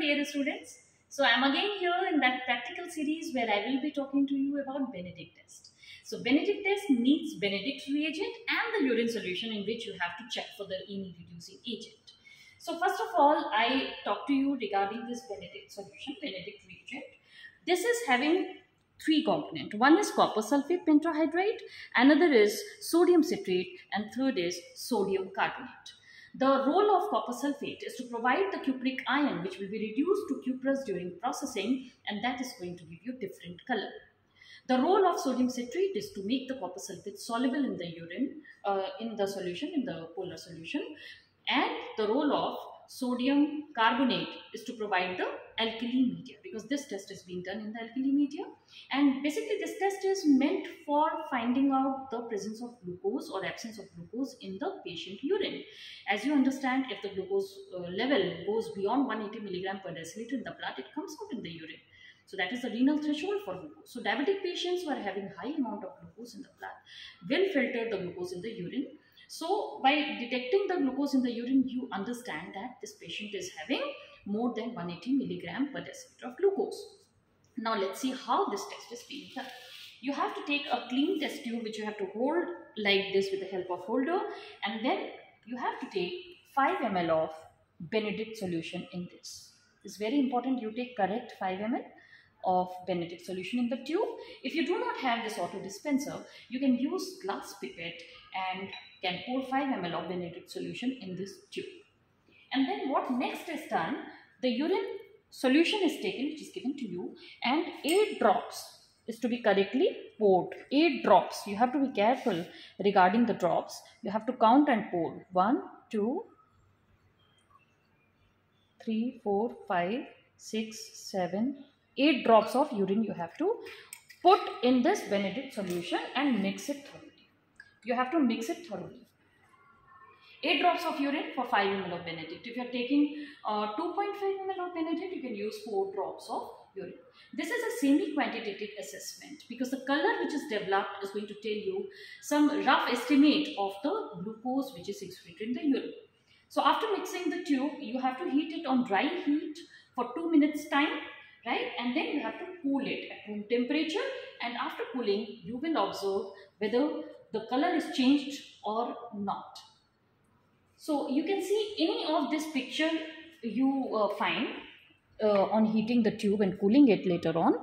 Dear students. So I'm again here in that practical series where I will be talking to you about Benedict test. So Benedict test needs Benedict reagent and the urine solution in which you have to check for the reducing agent. So first of all, I talk to you regarding this Benedict solution, Benedict reagent. This is having three component. One is copper sulfate pentahydrate, another is sodium citrate and third is sodium carbonate. The role of copper sulfate is to provide the cupric ion which will be reduced to cuprous during processing and that is going to give you different color. The role of sodium citrate is to make the copper sulfate soluble in the urine, uh, in the solution, in the polar solution and the role of sodium carbonate is to provide the alkali media because this test is being done in the alkali media and basically this test is meant for finding out the presence of glucose or absence of glucose in the patient urine. As you understand if the glucose uh, level goes beyond 180 milligram per deciliter in the blood it comes out in the urine. So that is the renal threshold for glucose. So diabetic patients who are having high amount of glucose in the blood will filter the glucose in the urine so by detecting the glucose in the urine, you understand that this patient is having more than 180 milligram per deciliter of glucose. Now let's see how this test is being done. You have to take a clean test tube which you have to hold like this with the help of holder and then you have to take 5 ml of Benedict solution in this. It's very important you take correct 5 ml of Benedict solution in the tube. If you do not have this auto dispenser, you can use glass pipette and can pour 5 ml of Benedict solution in this tube. And then what next is done, the urine solution is taken which is given to you and 8 drops is to be correctly poured. 8 drops. You have to be careful regarding the drops. You have to count and pour. 1, 2, 3, 4, 5, 6, 7, 8 drops of urine you have to put in this Benedict solution and mix it thoroughly. You have to mix it thoroughly. 8 drops of urine for 5 ml of Benedict. If you are taking uh, 2.5 ml of Benedict, you can use 4 drops of urine. This is a semi-quantitative assessment because the color which is developed is going to tell you some rough estimate of the glucose which is excreted in the urine. So after mixing the tube, you have to heat it on dry heat for 2 minutes time, right? And then you have to cool it at room temperature and after cooling, you will observe whether the color is changed or not. So you can see any of this picture you uh, find uh, on heating the tube and cooling it later on,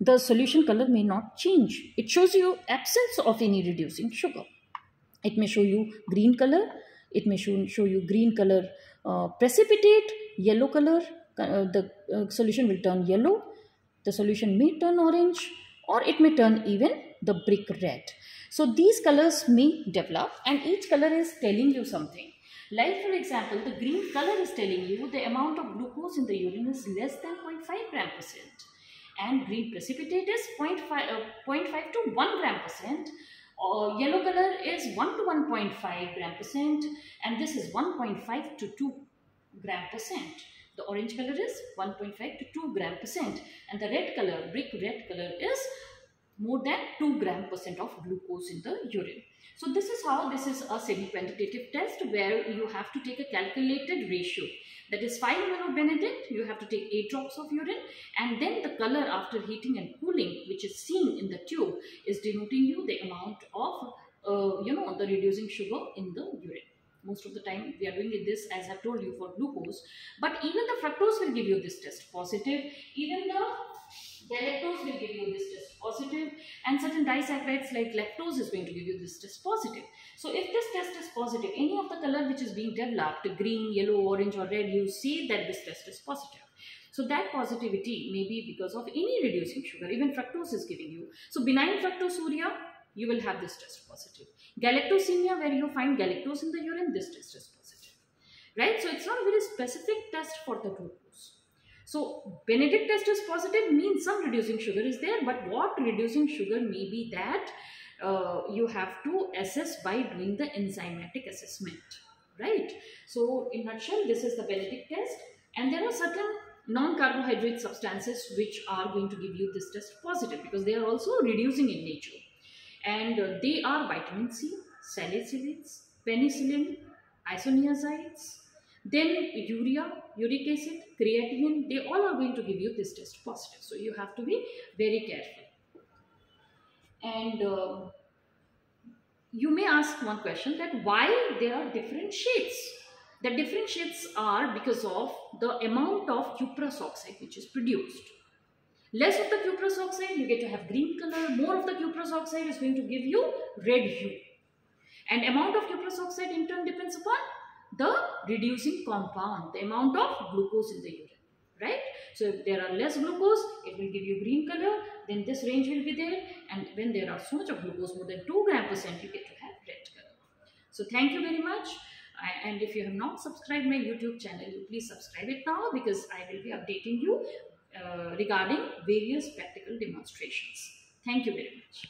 the solution color may not change. It shows you absence of any reducing sugar. It may show you green color, it may show, show you green color uh, precipitate, yellow color, uh, the uh, solution will turn yellow, the solution may turn orange or it may turn even the brick red. So these colors may develop and each color is telling you something. Like for example, the green color is telling you the amount of glucose in the urine is less than 0.5 gram percent and green precipitate is 0.5, uh, 0.5 to 1 gram percent uh, yellow color is 1 to 1.5 gram percent and this is 1.5 to 2 gram percent. The orange color is 1.5 to 2 gram percent and the red color, brick red color is more than 2 gram percent of glucose in the urine. So this is how this is a semi-quantitative test where you have to take a calculated ratio. That is 5 ml of Benedict, you have to take 8 drops of urine and then the color after heating and cooling which is seen in the tube is denoting you the amount of, uh, you know, the reducing sugar in the urine most of the time we are doing this as I've told you for glucose but even the fructose will give you this test positive even the galactose will give you this test positive and certain disaccharides like lactose is going to give you this test positive. So if this test is positive, any of the color which is being developed, green, yellow, orange or red, you see that this test is positive. So that positivity may be because of any reducing sugar, even fructose is giving you. So benign fructosuria, you will have this test positive. Galactosemia, where you find galactose in the urine, this test is positive. Right? So it's not a very specific test for the glucose. So Benedict test is positive means some reducing sugar is there but what reducing sugar may be that uh, you have to assess by doing the enzymatic assessment right. So in nutshell this is the Benedict test and there are certain non-carbohydrate substances which are going to give you this test positive because they are also reducing in nature and uh, they are vitamin C, salicylates, penicillin, isoniazides, then urea, uric acid, creatinine, they all are going to give you this test positive. So you have to be very careful. And uh, you may ask one question that why there are different shades. The different shades are because of the amount of cuprous oxide which is produced. Less of the cuprous oxide, you get to have green color. More of the cuprous oxide is going to give you red hue. And amount of cuprous oxide in turn depends upon the reducing compound, the amount of glucose in the urine, right? So if there are less glucose, it will give you green color, then this range will be there. And when there are so much of glucose, more than 2 gram percent, you get to have red color. So thank you very much. and if you have not subscribed my YouTube channel, please subscribe it now because I will be updating you uh, regarding various practical demonstrations. Thank you very much.